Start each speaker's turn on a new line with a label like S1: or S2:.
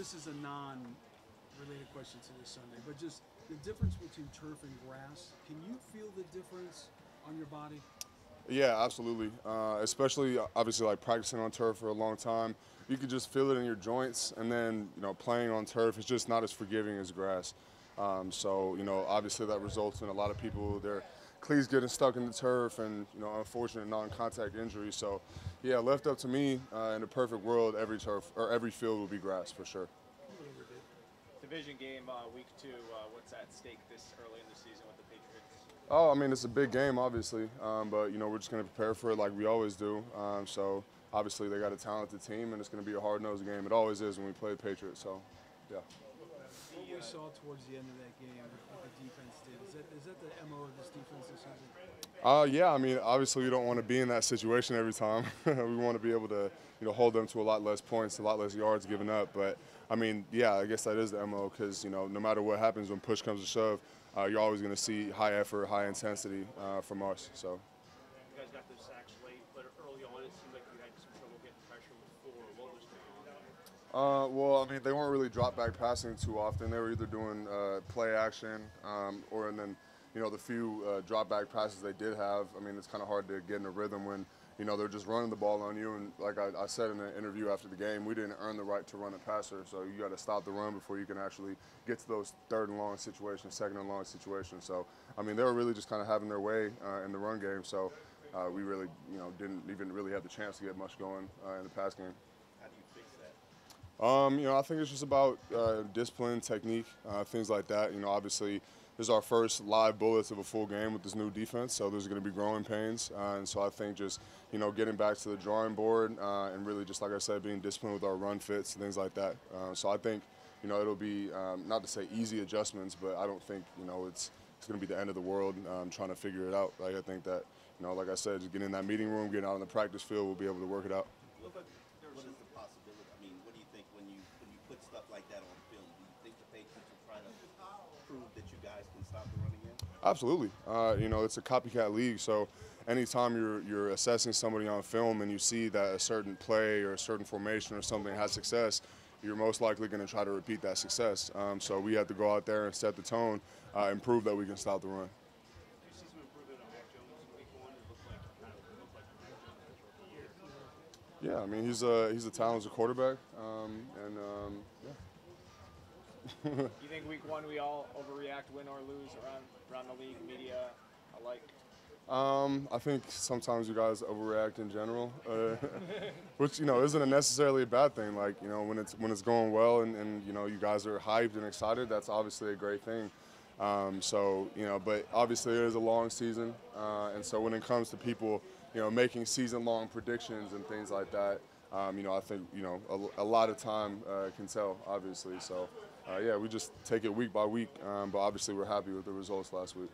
S1: this is a non-related question to this Sunday, but just the difference between turf and grass. Can you feel the difference on your body?
S2: Yeah, absolutely. Uh, especially obviously like practicing on turf for a long time, you could just feel it in your joints, and then you know playing on turf is just not as forgiving as grass. Um, so you know obviously that results in a lot of people their cleats getting stuck in the turf, and you know unfortunate non-contact injuries. So yeah, left up to me uh, in a perfect world, every turf or every field would be grass for sure.
S3: Division game, uh, week two. Uh, what's at stake this early in the season with the Patriots?
S2: Oh, I mean, it's a big game, obviously, um, but you know we're just going to prepare for it like we always do. Um, so obviously they got a talented team, and it's going to be a hard-nosed game. It always is when we play the Patriots. So, yeah.
S1: What we saw towards the end of that game, what the defense did, is that, is that the MO of this defense this season?
S2: Uh, yeah, I mean, obviously we don't want to be in that situation every time. we want to be able to, you know, hold them to a lot less points, a lot less yards given up. But I mean, yeah, I guess that is the mo because you know, no matter what happens when push comes to shove, uh, you're always going to see high effort, high intensity uh, from us. So.
S4: You guys got the sacks late, but early on it seemed like you had some trouble getting pressure with four. What was going on?
S2: Uh, well, I mean, they weren't really drop back passing too often. They were either doing uh, play action um, or and then you know, the few uh, drop back passes they did have, I mean, it's kind of hard to get in a rhythm when, you know, they're just running the ball on you. And like I, I said in an interview after the game, we didn't earn the right to run a passer. So you got to stop the run before you can actually get to those third and long situations, second and long situations. So, I mean, they were really just kind of having their way uh, in the run game. So uh, we really, you know, didn't even really have the chance to get much going uh, in the pass game.
S5: How do you fix?
S2: Um, you know, I think it's just about uh, discipline, technique, uh, things like that. You know, obviously this is our first live bullets of a full game with this new defense, so there's going to be growing pains. Uh, and so I think just, you know, getting back to the drawing board uh, and really just, like I said, being disciplined with our run fits and things like that. Uh, so I think, you know, it'll be, um, not to say easy adjustments, but I don't think, you know, it's, it's going to be the end of the world um, trying to figure it out. Like, I think that, you know, like I said, just getting in that meeting room, getting out on the practice field, we'll be able to work it out.
S5: What is the possibility? I mean, when you when you put stuff like that on film? Do you think the Patriots are trying to prove that you guys can stop the running game?
S2: Absolutely. Uh, you know, it's a copycat league, so anytime you're you're assessing somebody on film and you see that a certain play or a certain formation or something has success, you're most likely going to try to repeat that success. Um, so we have to go out there and set the tone uh, and prove that we can stop the run.
S4: Do you see some improvement on Mac Jones in week one? It looked like kind of looked like Mac Jones rookie year.
S2: Yeah, I mean he's a he's a talented quarterback, um, and um, yeah.
S3: You think week one we all overreact, win or lose around around the league, media alike?
S2: Um, I think sometimes you guys overreact in general, uh, which you know isn't necessarily a bad thing. Like you know when it's when it's going well and, and you know you guys are hyped and excited, that's obviously a great thing. Um, so you know, but obviously it is a long season, uh, and so when it comes to people, you know, making season-long predictions and things like that, um, you know, I think you know a, a lot of time uh, can tell, obviously. So uh, yeah, we just take it week by week, um, but obviously we're happy with the results last week.